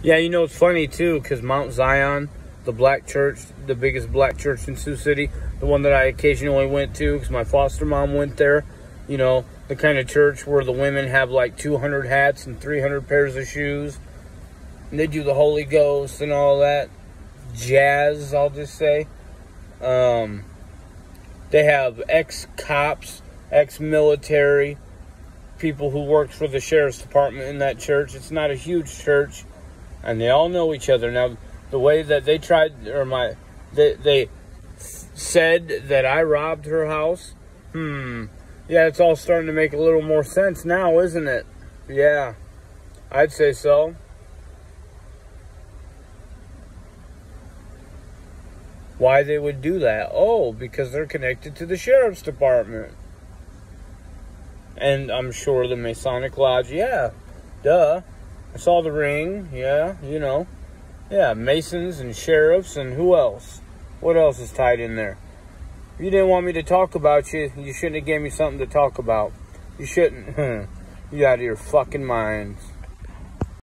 Yeah, you know it's funny too, because Mount Zion, the black church, the biggest black church in Sioux City, the one that I occasionally went to, because my foster mom went there. You know, the kind of church where the women have like 200 hats and 300 pairs of shoes, and they do the Holy Ghost and all that jazz. I'll just say. Um, they have ex cops, ex military, people who worked for the sheriff's department in that church. It's not a huge church and they all know each other. Now, the way that they tried, or my, they, they said that I robbed her house, hmm, yeah, it's all starting to make a little more sense now, isn't it? Yeah, I'd say so. Why they would do that? Oh, because they're connected to the sheriff's department. And I'm sure the Masonic Lodge, yeah, duh. I saw the ring, yeah, you know. Yeah, Masons and sheriffs and who else? What else is tied in there? If you didn't want me to talk about you, you shouldn't have gave me something to talk about. You shouldn't. you out of your fucking minds.